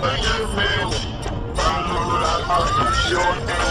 Don't do this thing you. short